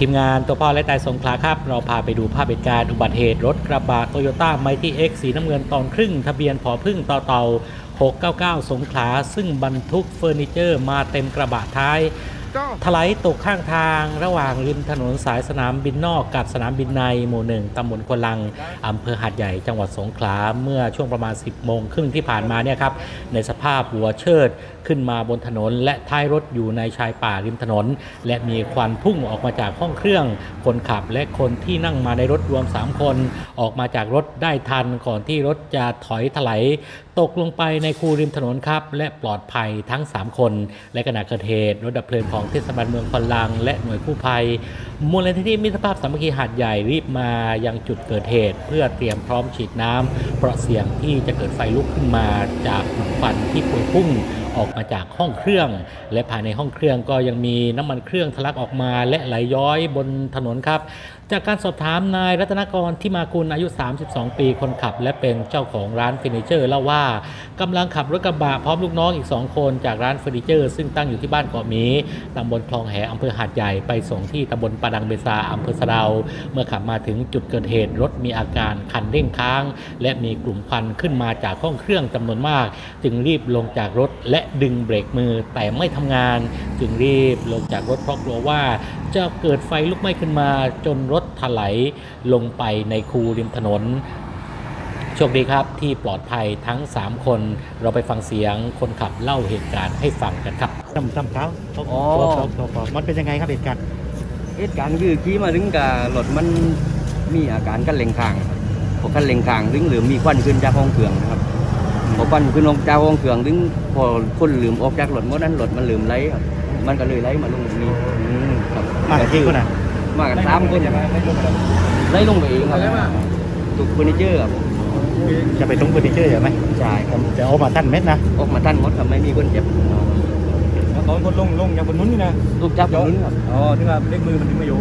ทีมงานตัวพ่อและตายสงขลาครับ เราพาไปดูภาพเหตุการณ์อุบัติเหตุรถกระบะโตโยต้าไมตี้เอ็กสีน้ำเงินตอนครึ่ง ทะเบียนผอพึ่งต่อเต่า 699 สงขลา ซึ่งบรรทุกเฟอร์นิเจอร์มาเต็มกระบะท้าย ถลายตกข้างทางระหว่างริมถนนสายสนามบินนอกกับสนามบินในหมู่หนึ่งตำบลควนลังอำเภอหาดใหญ่จังหวัดสงขลาเมื่อช่วงประมาณ 10 โมงครึ่งที่ผ่านมาเนี่ยครับในสภาพหัวเชิดขึ้นมาบนถนน และท้ายรถอยู่ในชายป่าริมถนน และมีควันพุ่งออกมาจากห้องเครื่อง คนขับและคนที่นั่งมาในรถรวม 3 คน ออกมาจากรถได้ทันก่อนที่รถจะถอยถลายตกลงไปในคูริมถนนครับและปลอดภัยทั้ง 3 คน และขณะเกิดเหตุรถดับเพลิงของเทศบาลเมืองคอนลัง และหน่วยกู้ภัย มูลนิธิมิตรภาพสามัคคีหาดใหญ่รีบมายังจุดเกิดเหตุ เพื่อเตรียมพร้อมฉีดน้ำเพราะเสี่ยงที่จะเกิดไฟลุกขึ้นมาจากหลุมควันที่พวยพุ่ง ออกมาจากห้องเครื่อง และภายในห้องเครื่องก็ยังมีน้ำมันเครื่องทะลักออกมา และไหลย้อยบนถนนครับ จากการสอบถามนายรัตนกรที่มาคุณอายุ 32 ปีคนขับ และเป็นเจ้าของร้านเฟอร์นิเจอร์เล่าว่ากำลังขับรถกระบะพร้อมลูกน้องอีก 2 คนจากร้านเฟอร์นิเจอร์ซึ่งตั้งอยู่ที่บ้านเกาะมีตำบลคลองแหอำเภอหาดใหญ่ไปส่งที่ตำบลปาดังเบซาร์อำเภอสะเดาเมื่อขับมาถึงจุดเกิดเหตุรถมีอาการคันเร่งค้าง และมีกลุ่มควันขึ้นมาจากห้องเครื่องจำนวนมาก จึงรีบลงจากรถและดึงเบรกมือแต่ไม่ทำงาน จึงรีบลงจากรถเพราะกลัวว่า จะเกิดไฟลุกไหม้ขึ้นมาจนรถถลายลงไปในคูริมถนนโชคดีครับที่ปลอดภัยทั้ง 3 คน เราไปฟังเสียงคนขับเล่าเหตุการณ์ให้ฟังกันครับทำทำเท้าอ๋อตัวตัวตัวตัวมันเป็นยังไงครับเหตุการณ์เหตุการณ์คือขี่มาถึงกับรถมันมีอาการกันเล็งทางครับพอกันเล็งทางถึงหรือมีควันขึ้นจากห้องเครื่องนะครับ พอควันขึ้นออกจากห้องเครื่องถึงพอคนลืมออกจากรถเมื่อนั้นรถมันลืมไหลครับมันก็เลยไหลมาลงตรงนี้ครับมาจากที่คนน่ะมากันสามคนไหลลงไปเองครับถูกเฟอร์นิเจอร์ครับจะไปตุ้งเฟอร์นิเจอร์ใช่ไหมใช่ครับแต่เอามาท่านเม็ดนะออกมาทันหมดครับไม่มีคนเจ็บแล้วตอนคนลงลงอย่างบนนู้นนี่นะลูกจับตรงนี้ครับอ๋อที่ว่าเล็กมือมันถึงไม่อยู่